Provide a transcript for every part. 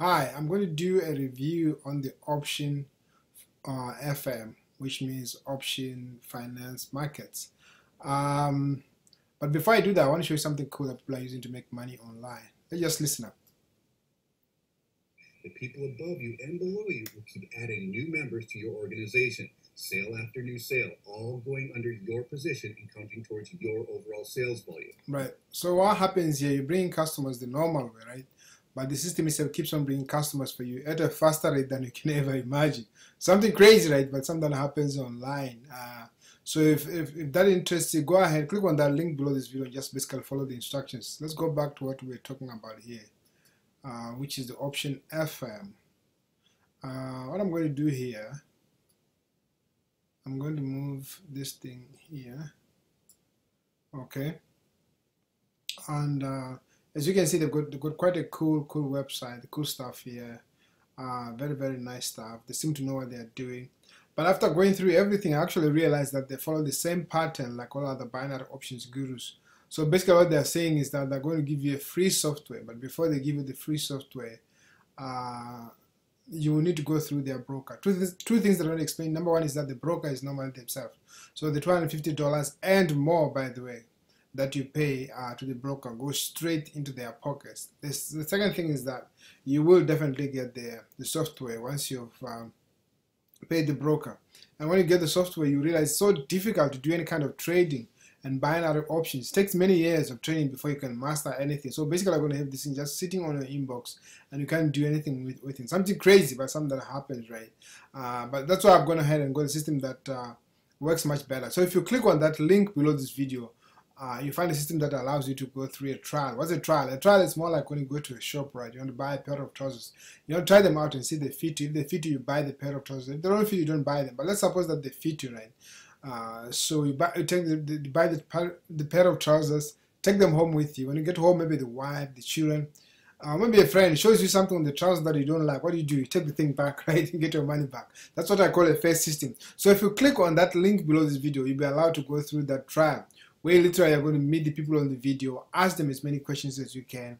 Hi, I'm going to do a review on the option uh, FM, which means option finance markets. Um, but before I do that, I want to show you something cool that people are using to make money online. Let's just listen up. The people above you and below you will keep adding new members to your organization, sale after new sale, all going under your position and counting towards your overall sales volume. Right. So what happens here, you bring customers the normal way, right? But the system itself keeps on bringing customers for you at a faster rate than you can ever imagine. Something crazy, right? But something happens online. Uh, so if, if, if, that interests you, go ahead, click on that link below this video and just basically follow the instructions. Let's go back to what we are talking about here, uh, which is the option FM. Uh, what I'm going to do here, I'm going to move this thing here. Okay. And uh, as you can see, they've got, they've got quite a cool, cool website, cool stuff here. Uh, very, very nice stuff. They seem to know what they're doing. But after going through everything, I actually realized that they follow the same pattern like all other binary options gurus. So basically what they're saying is that they're going to give you a free software, but before they give you the free software, uh, you will need to go through their broker. Two, th two things that I want to explain. Number one is that the broker is normally themselves. So the $250 and more, by the way, that you pay uh, to the broker goes straight into their pockets. This, the second thing is that you will definitely get the, the software once you've um, paid the broker. And when you get the software, you realize it's so difficult to do any kind of trading and binary options. It takes many years of training before you can master anything. So basically, I'm going to have this thing just sitting on your inbox and you can't do anything with, with it. Something crazy, but something that happens, right? Uh, but that's why I've gone ahead and got a system that uh, works much better. So if you click on that link below this video, uh, you find a system that allows you to go through a trial. What's a trial? A trial is more like when you go to a shop, right? You want to buy a pair of trousers. You to try them out and see if they fit you. If they fit you, you buy the pair of trousers. If they don't fit you, don't buy them. But let's suppose that they fit you, right? Uh, so you, buy, you take the, the, buy the, the pair of trousers, take them home with you. When you get home, maybe the wife, the children, uh, maybe a friend shows you something on the trousers that you don't like. What do you do? You take the thing back, right? You get your money back. That's what I call a fair system. So if you click on that link below this video, you'll be allowed to go through that trial where literally you're going to meet the people on the video, ask them as many questions as you can.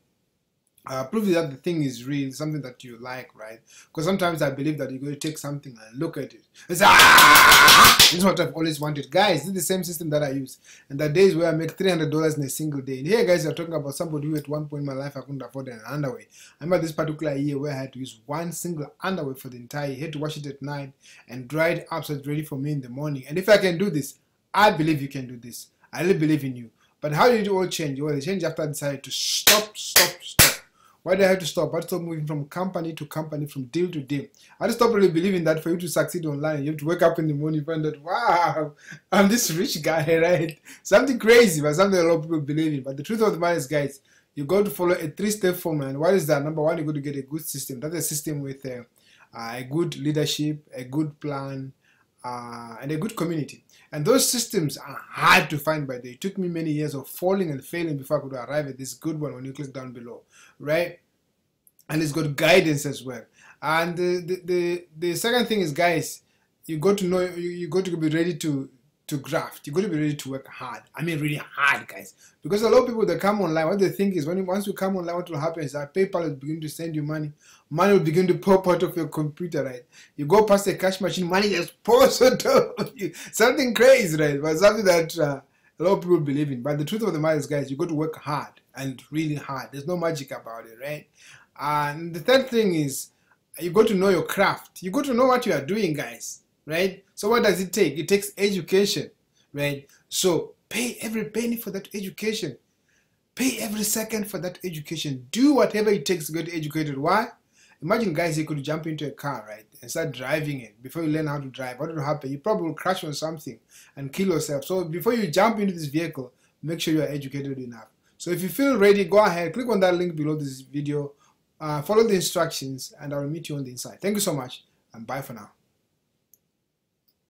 Uh, prove that the thing is real, something that you like, right? Because sometimes I believe that you're going to take something and look at it. It's ah! This is what I've always wanted. Guys, this is the same system that I use. And the days where I make $300 in a single day. And here, guys, you're talking about somebody who at one point in my life I couldn't afford an underwear. I remember this particular year where I had to use one single underwear for the entire year. Had to wash it at night and dry it up so it's ready for me in the morning. And if I can do this, I believe you can do this. I really believe in you. But how did it all change? Well, it changed after I decided to stop, stop, stop. Why did I have to stop? I had to stop moving from company to company, from deal to deal. I had to stop really believing that for you to succeed online, you have to wake up in the morning and find that, wow, I'm this rich guy, right? Something crazy, but something a lot of people believe in. But the truth of the matter is, guys, you got to follow a three-step formula. And what is that? Number one, you got to get a good system. That's a system with a, uh, a good leadership, a good plan, uh, and a good community. And those systems are hard to find by the way. It took me many years of falling and failing before I could arrive at this good one when you click down below, right? And it's got guidance as well. And the, the, the, the second thing is, guys, you got to know, you, you got to be ready to to graft. You got to be ready to work hard. I mean, really hard, guys. Because a lot of people that come online, what they think is when once you come online, what will happen is that PayPal will begin to send you money. Money will begin to pop out of your computer, right? You go past a cash machine, money just pours out of you. Something crazy, right? But something that uh, a lot of people believe in. But the truth of the matter is, guys, you got to work hard and really hard. There's no magic about it, right? And the third thing is, you got to know your craft. You got to know what you are doing, guys right? So what does it take? It takes education, right? So pay every penny for that education. Pay every second for that education. Do whatever it takes to get educated. Why? Imagine guys, you could jump into a car, right, and start driving it. Before you learn how to drive, what will happen? You probably will crash on something and kill yourself. So before you jump into this vehicle, make sure you are educated enough. So if you feel ready, go ahead, click on that link below this video, uh, follow the instructions, and I will meet you on the inside. Thank you so much, and bye for now.